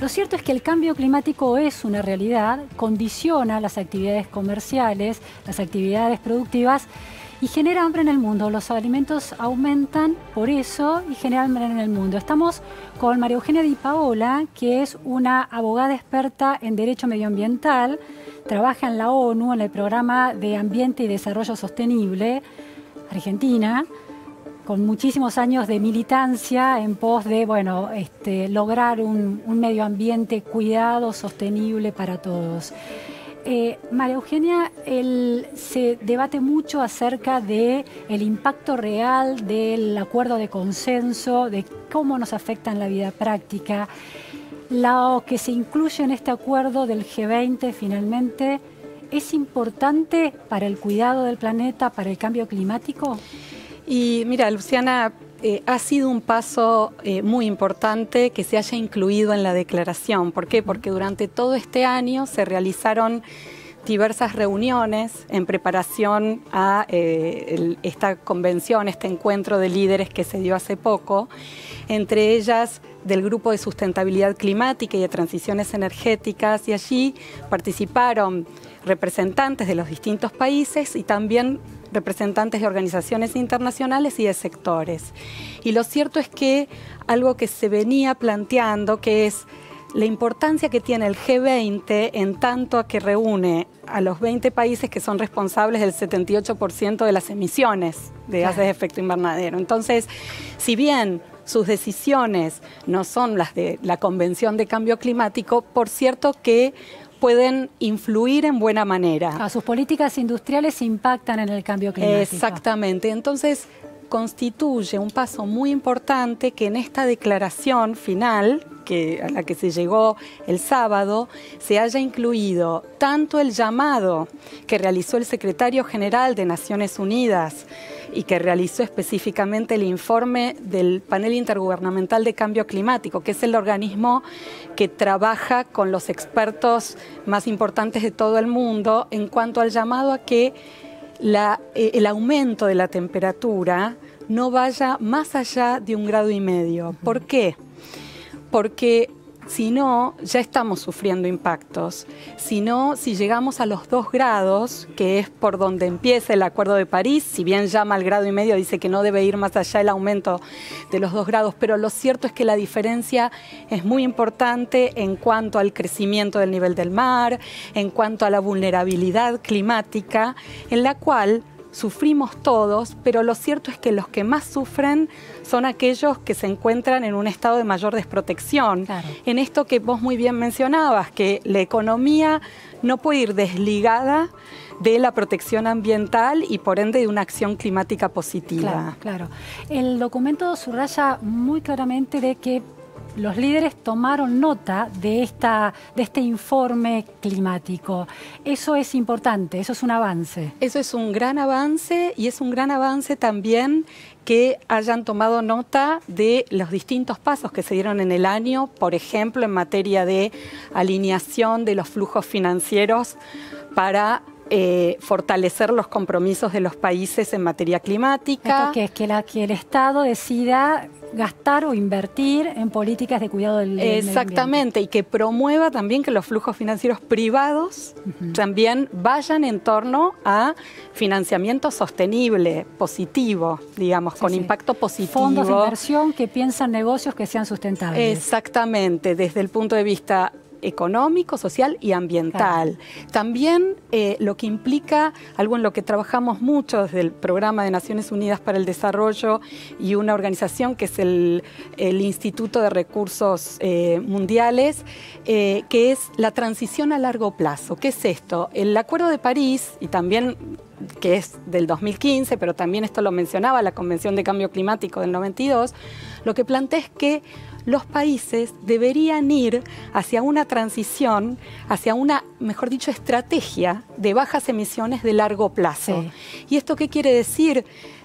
Lo cierto es que el cambio climático es una realidad, condiciona las actividades comerciales, las actividades productivas y genera hambre en el mundo. Los alimentos aumentan por eso y generan hambre en el mundo. Estamos con María Eugenia Di Paola, que es una abogada experta en derecho medioambiental, trabaja en la ONU, en el programa de Ambiente y Desarrollo Sostenible, Argentina con muchísimos años de militancia en pos de bueno, este, lograr un, medio ambiente cuidado, sostenible para todos. Eh, María Eugenia, se debate mucho acerca del el impacto real del acuerdo de consenso, de cómo nos afecta en la vida práctica. Lo que se incluye en este acuerdo del G20 finalmente es importante para el cuidado del planeta, para el cambio climático. Y mira, Luciana, eh, ha sido un paso eh, muy importante que se haya incluido en la declaración. ¿Por qué? Porque durante todo este año se realizaron diversas reuniones en preparación a eh, esta convención, este encuentro de líderes que se dio hace poco, entre ellas del Grupo de Sustentabilidad Climática y de Transiciones Energéticas, y allí participaron representantes de los distintos países y también representantes de organizaciones internacionales y de sectores. Y lo cierto es que algo que se venía planteando, que es la importancia que tiene el G20 en tanto a que reúne a los 20 países que son responsables del 78% de las emisiones de gases de efecto invernadero. Entonces, si bien sus decisiones no son las de la Convención de Cambio Climático, por cierto que pueden influir en buena manera. A sus políticas industriales impactan en el cambio climático. Exactamente. Entonces, constituye un paso muy importante que en esta declaración final, que, a la que se llegó el sábado, se haya incluido tanto el llamado que realizó el secretario general de Naciones Unidas y que realizó específicamente el informe del panel intergubernamental de cambio climático, que es el organismo que trabaja con los expertos más importantes de todo el mundo en cuanto al llamado a que eh, el aumento de la temperatura no vaya más allá de un grado y medio. ¿Por qué? Porque si no, ya estamos sufriendo impactos. Si no, si llegamos a los dos grados, que es por donde empieza el Acuerdo de París, si bien llama al grado y medio, dice que no debe ir más allá el aumento de los dos grados, pero lo cierto es que la diferencia es muy importante en cuanto al crecimiento del nivel del mar, en cuanto a la vulnerabilidad climática, en la cual sufrimos todos, pero lo cierto es que los que más sufren son aquellos que se encuentran en un estado de mayor desprotección. En esto que vos muy bien mencionabas, que la economía no puede ir desligada de la protección ambiental y por ende de una acción climática positiva. Claro, claro. El documento subraya muy claramente de que los líderes tomaron nota de, esta, de este informe climático. Eso es importante, eso es un avance. Eso es un gran avance y es un gran avance también que hayan tomado nota de los distintos pasos que se dieron en el año, por ejemplo, en materia de alineación de los flujos financieros para eh, fortalecer los compromisos de los países en materia climática. que es que, la, que el Estado decida gastar o invertir en políticas de cuidado del medio Exactamente, y que promueva también que los flujos financieros privados también vayan en torno a financiamiento sostenible, positivo, digamos, con impacto positivo. Fondos de inversión que piensan negocios que sean sustentables. Exactamente, desde el punto de vista económico, social y ambiental. También eh, lo que implica algo en lo que trabajamos mucho desde el Programa de Naciones Unidas para el Desarrollo y una organización que es el, Instituto de Recursos eh, Mundiales, eh, que es la transición a largo plazo. ¿Qué es esto? El Acuerdo de París y también que es del 2015, pero también esto lo mencionaba la Convención de Cambio Climático del 92, lo que plantea es que los países deberían ir hacia una transición, hacia una, mejor dicho, estrategia de bajas emisiones de largo plazo. ¿Y esto qué quiere decir?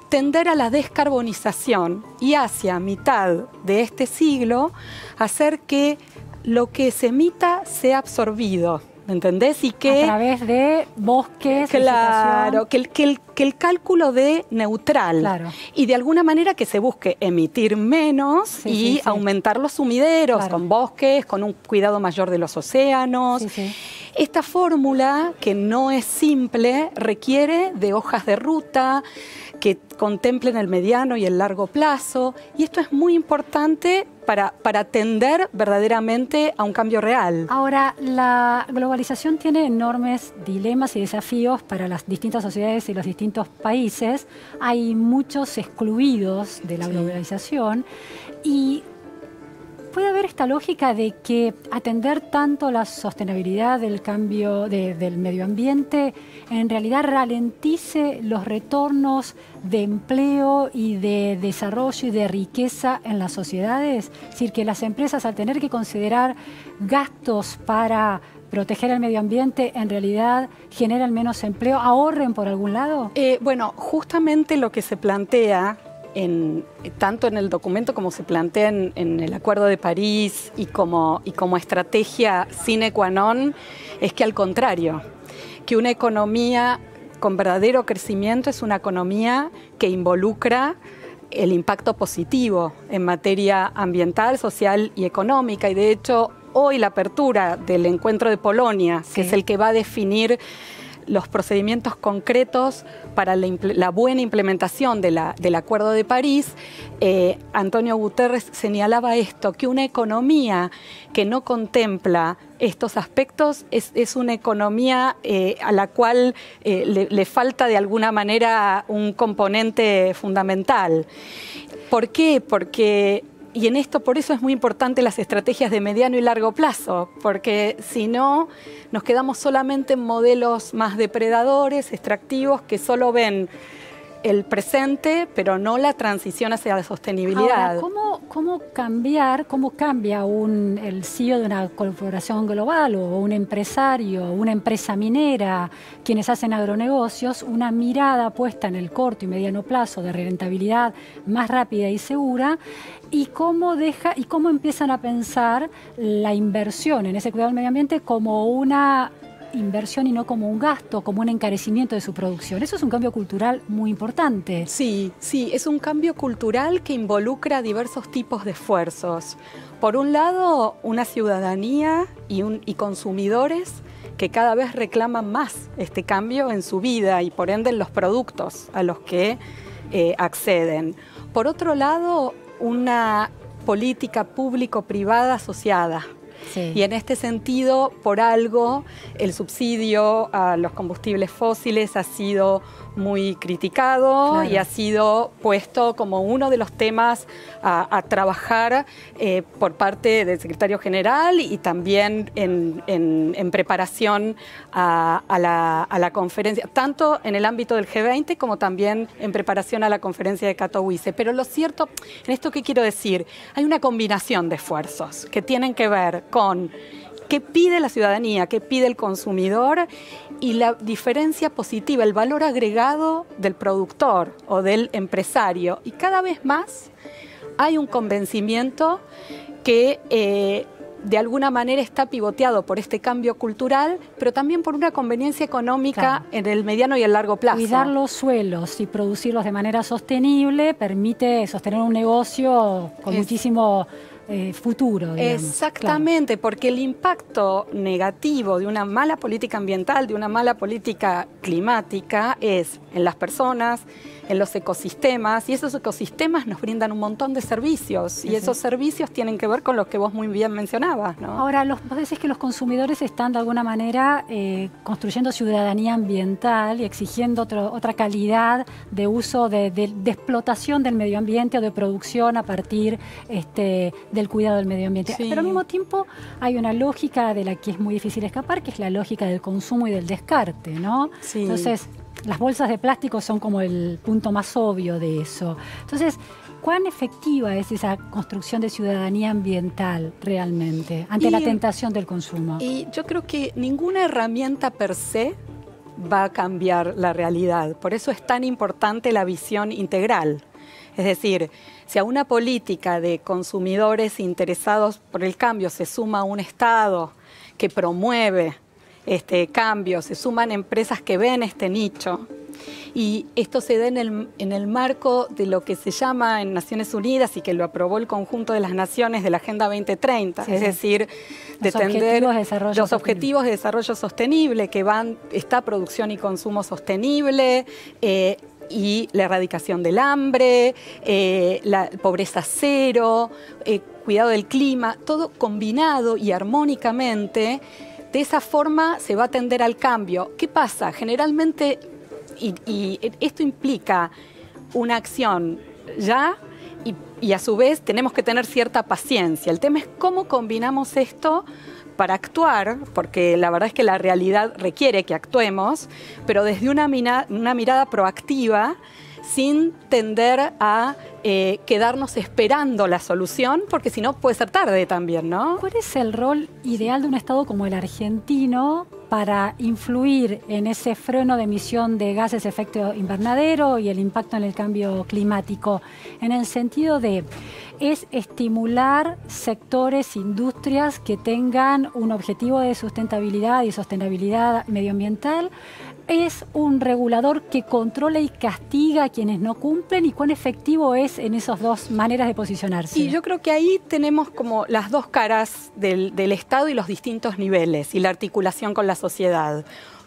Tender a la descarbonización y hacia mitad de este siglo hacer que lo que se emita sea absorbido ¿Me entendés? Y que, a través de bosques. Claro, que el, que, el, que el cálculo de neutral. Claro. Y de alguna manera que se busque emitir menos y aumentar los sumideros con bosques, con un cuidado mayor de los océanos. Esta fórmula, que no es simple, requiere de hojas de ruta que contemplen el mediano y el largo plazo. Y esto es muy importante para, para atender verdaderamente a un cambio real. Ahora, la globalización tiene enormes dilemas y desafíos para las distintas sociedades y los distintos países. Hay muchos excluidos de la globalización y puede haber esta lógica de que atender tanto la sostenibilidad del cambio del medio ambiente en realidad ralentice los retornos de empleo y de desarrollo y de riqueza en las sociedades? Es decir, que las empresas al tener que considerar gastos para proteger el medio ambiente en realidad generan menos empleo, ahorren por algún lado? Eh, bueno, justamente lo que se plantea tanto en el documento como se plantea en, el Acuerdo de París y como, y como estrategia sine qua non, es que al contrario, que una economía con verdadero crecimiento es una economía que involucra el impacto positivo en materia ambiental, social y económica. Y de hecho, hoy la apertura del encuentro de Polonia, que es el que va a definir los procedimientos concretos para la, buena implementación del Acuerdo de París, eh, Antonio Guterres señalaba esto, que una economía que no contempla estos aspectos es, una economía eh, a la cual eh, le, falta de alguna manera un componente fundamental. ¿Por qué? Porque y en esto por eso es muy importante las estrategias de mediano y largo plazo, porque si no nos quedamos solamente en modelos más depredadores, extractivos, que solo ven el presente, pero no la transición hacia la sostenibilidad. ¿cómo, ¿cómo, cambiar, cómo cambia un, el CEO de una corporación global o un empresario, una empresa minera, quienes hacen agronegocios, una mirada puesta en el corto y mediano plazo de rentabilidad más rápida y segura y cómo deja y cómo empiezan a pensar la inversión en ese cuidado del medio ambiente como una inversión y no como un gasto, como un encarecimiento de su producción. Eso es un cambio cultural muy importante. Sí, sí, es un cambio cultural que involucra diversos tipos de esfuerzos. Por un lado, una ciudadanía y, consumidores que cada vez reclaman más este cambio en su vida y por ende en los productos a los que eh, acceden. Por otro lado, una política público-privada asociada y en este sentido, por algo, el subsidio a los combustibles fósiles ha sido muy criticado y ha sido puesto como uno de los temas a, trabajar eh, por parte del secretario general y también en, preparación a, la, conferencia, tanto en el ámbito del G20 como también en preparación a la conferencia de Katowice. Pero lo cierto, en esto que quiero decir, hay una combinación de esfuerzos que tienen que ver con qué pide la ciudadanía, qué pide el consumidor y la diferencia positiva, el valor agregado del productor o del empresario. Y cada vez más hay un convencimiento que eh, de alguna manera está pivoteado por este cambio cultural, pero también por una conveniencia económica en el mediano y el largo plazo. Cuidar los suelos y producirlos de manera sostenible permite sostener un negocio con muchísimo eh, futuro. Exactamente, porque el impacto negativo de una mala política ambiental, de una mala política climática, es en las personas, en los ecosistemas, y esos ecosistemas nos brindan un montón de servicios, y esos servicios tienen que ver con los que vos muy bien mencionabas. ¿no? Ahora, los, vos decís que los consumidores están de alguna manera eh, construyendo ciudadanía ambiental y exigiendo otra calidad de uso, de, explotación del medio ambiente o de producción a partir este, del cuidado del medio ambiente. Pero al mismo tiempo hay una lógica de la que es muy difícil escapar, que es la lógica del consumo y del descarte, ¿no? Entonces, las bolsas de plástico son como el punto más obvio de eso. Entonces, ¿cuán efectiva es esa construcción de ciudadanía ambiental realmente ante la tentación del consumo? Y yo creo que ninguna herramienta per se va a cambiar la realidad. Por eso es tan importante la visión integral. Es decir, si a una política de consumidores interesados por el cambio se suma un Estado que promueve este cambio, se suman empresas que ven este nicho. Y esto se da en el, en el marco de lo que se llama en Naciones Unidas y que lo aprobó el conjunto de las naciones de la Agenda 2030, es decir, de los objetivos de los objetivos de desarrollo sostenible, que van, está producción y consumo sostenible, eh, y la erradicación del hambre, eh, la pobreza cero, eh, cuidado del clima, todo combinado y armónicamente. De esa forma se va a atender al cambio. ¿Qué pasa? Generalmente y, esto implica una acción ya y, a su vez tenemos que tener cierta paciencia. El tema es cómo combinamos esto para actuar, porque la verdad es que la realidad requiere que actuemos, pero desde una, una mirada proactiva sin tender a eh, quedarnos esperando la solución, porque si no puede ser tarde también, ¿no? ¿Cuál es el rol ideal de un Estado como el argentino para influir en ese freno de emisión de gases de efecto invernadero y el impacto en el cambio climático? En el sentido de, es estimular sectores, industrias que tengan un objetivo de sustentabilidad y sostenibilidad medioambiental es un regulador que controla y castiga a quienes no cumplen y cuán efectivo es en esas dos maneras de posicionarse? Y yo creo que ahí tenemos como las dos caras del, Estado y los distintos niveles y la articulación con la sociedad.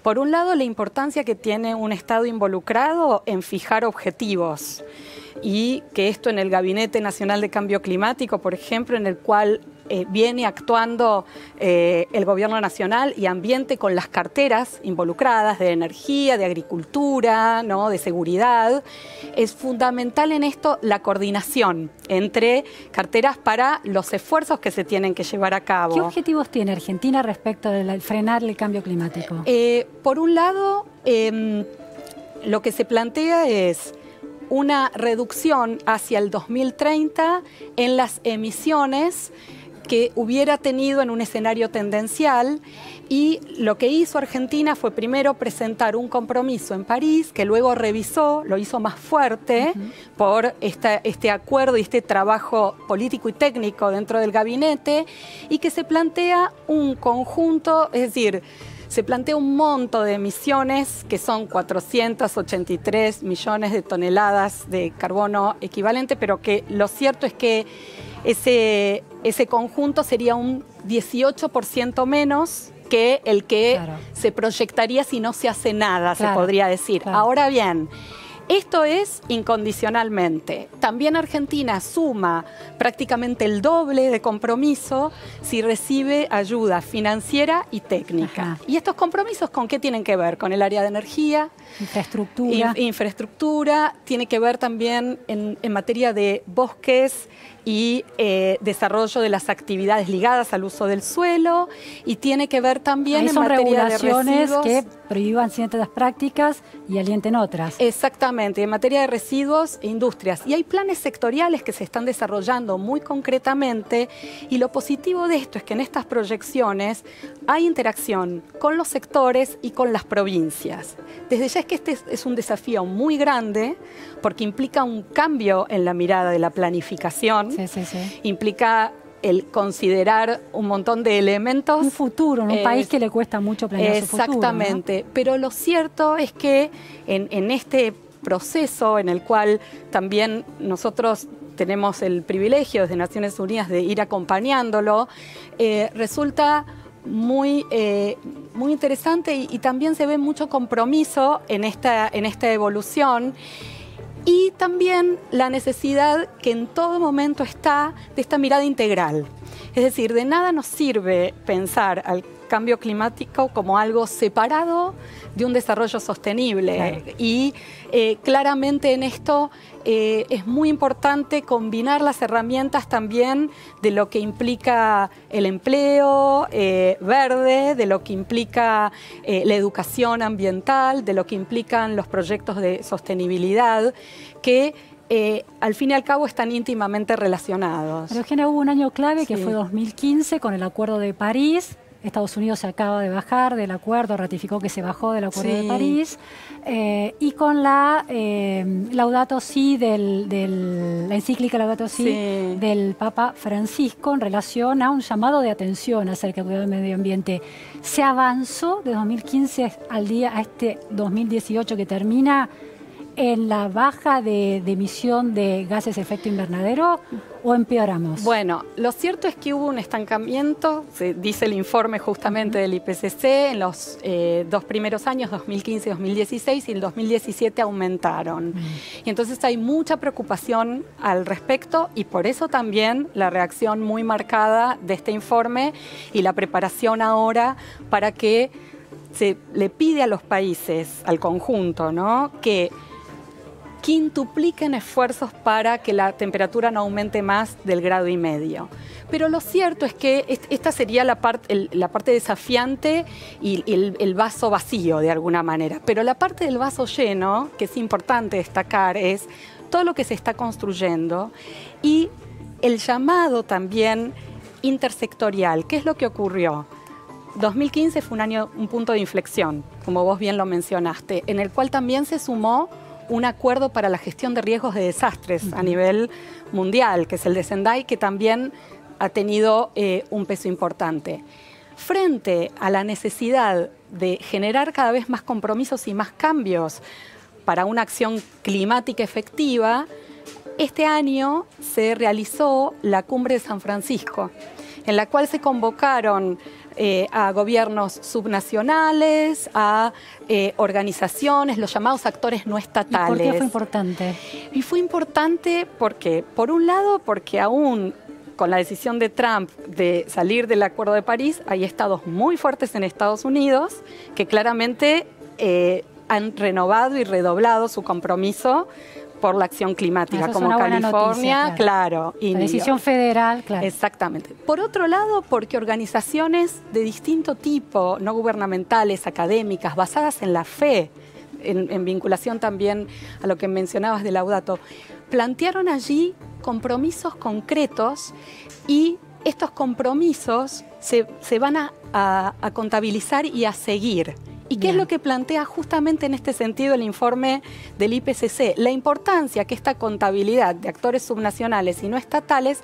Por un lado, la importancia que tiene un Estado involucrado en fijar objetivos y que esto en el Gabinete Nacional de Cambio Climático, por ejemplo, en el cual eh, viene actuando eh, el gobierno nacional y ambiente con las carteras involucradas de energía, de agricultura, ¿no? de seguridad. Es fundamental en esto la coordinación entre carteras para los esfuerzos que se tienen que llevar a cabo. ¿Qué objetivos tiene Argentina respecto de frenar el cambio climático? Eh, por un lado, em, lo que se plantea es una reducción hacia el 2030 en las emisiones que hubiera tenido en un escenario tendencial y lo que hizo Argentina fue primero presentar un compromiso en París que luego revisó, lo hizo más fuerte por este acuerdo y este trabajo político y técnico dentro del gabinete y que se plantea un conjunto, es decir, se plantea un monto de emisiones que son 483 millones de toneladas de carbono equivalente, pero que lo cierto es que ese, ese conjunto sería un 18% menos que el que se proyectaría si no se hace nada, se podría decir. Ahora bien, esto es incondicionalmente. También Argentina suma prácticamente el doble de compromiso si recibe ayuda financiera y técnica. ¿Y estos compromisos con qué tienen que ver? Con el área de energía, infraestructura, infraestructura tiene que ver también en, en materia de bosques y eh, desarrollo de las actividades ligadas al uso del suelo y tiene que ver también en materia de residuos. que prohíban ciertas prácticas y alienten otras. Exactamente, en materia de residuos e industrias. Y hay planes sectoriales que se están desarrollando muy concretamente y lo positivo de esto es que en estas proyecciones hay interacción con los sectores y con las provincias. Desde ya es que este es un desafío muy grande porque implica un cambio en la mirada de la planificación Implica el considerar un montón de elementos. Un futuro, en un país que le cuesta mucho planear Exactamente, pero lo cierto es que en, este proceso en el cual también nosotros tenemos el privilegio desde Naciones Unidas de ir acompañándolo, eh, resulta muy, eh, muy interesante y, y, también se ve mucho compromiso en esta, en esta evolución y también la necesidad que en todo momento está de esta mirada integral. Es decir, de nada nos sirve pensar al cambio climático como algo separado de un desarrollo sostenible. Y eh, claramente en esto eh, es muy importante combinar las herramientas también de lo que implica el empleo eh, verde, de lo que implica la educación ambiental, de lo que implican los proyectos de sostenibilidad, que al fin y al cabo están íntimamente relacionados. Pero Eugenia, hubo un año clave que fue 2015 con el Acuerdo de París, Estados Unidos se acaba de bajar del acuerdo, ratificó que se bajó del acuerdo de París, eh, y con la eh, Laudato Si, del, la encíclica Laudato Si del Papa Francisco en relación a un llamado de atención acerca del cuidado del medio ambiente. Se avanzó de 2015 al día a este 2018 que termina en la baja de, emisión de gases de efecto invernadero o empeoramos? Bueno, lo cierto es que hubo un estancamiento, se dice el informe justamente del IPCC, en los eh, dos primeros años, 2015 y 2016, y el 2017 aumentaron. Y entonces hay mucha preocupación al respecto y por eso también la reacción muy marcada de este informe y la preparación ahora para que se le pide a los países, al conjunto, ¿no? que quintupliquen esfuerzos para que la temperatura no aumente más del grado y medio. Pero lo cierto es que esta sería la, la parte desafiante y el, vaso vacío de alguna manera. Pero la parte del vaso lleno, que es importante destacar, es todo lo que se está construyendo y el llamado también intersectorial. ¿Qué es lo que ocurrió? 2015 fue un año, un punto de inflexión, como vos bien lo mencionaste, en el cual también se sumó un acuerdo para la gestión de riesgos de desastres a nivel mundial, que es el de Sendai, que también ha tenido eh, un peso importante. Frente a la necesidad de generar cada vez más compromisos y más cambios para una acción climática efectiva, este año se realizó la cumbre de San Francisco, en la cual se convocaron eh, a gobiernos subnacionales, a eh, organizaciones, los llamados actores no estatales. ¿Y por qué fue importante? Y fue importante porque, por un lado, porque aún con la decisión de Trump de salir del Acuerdo de París, hay estados muy fuertes en Estados Unidos que claramente eh, han renovado y redoblado su compromiso por la acción climática, como California, claro. la decisión federal, claro. Exactamente. Por otro lado, porque organizaciones de distinto tipo, no gubernamentales, académicas, basadas en la fe, en, vinculación también a lo que mencionabas de Laudato, plantearon allí compromisos concretos y estos compromisos se, van a contabilizar y a seguir. ¿Y qué es lo que plantea justamente en este sentido el informe del IPCC? La importancia que esta contabilidad de actores subnacionales y no estatales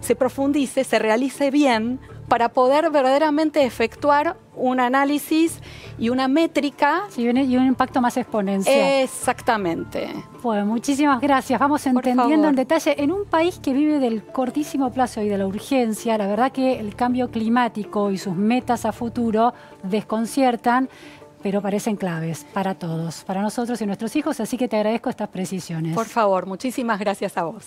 se profundice, se realice bien para poder verdaderamente efectuar un análisis y una métrica. y un impacto más exponencial. Exactamente. Bueno, muchísimas gracias. Vamos entendiendo en detalle. En un país que vive del cortísimo plazo y de la urgencia, la verdad que el cambio climático y sus metas a futuro desconciertan pero parecen claves para todos, para nosotros y nuestros hijos, así que te agradezco estas precisiones. Por favor, muchísimas gracias a vos.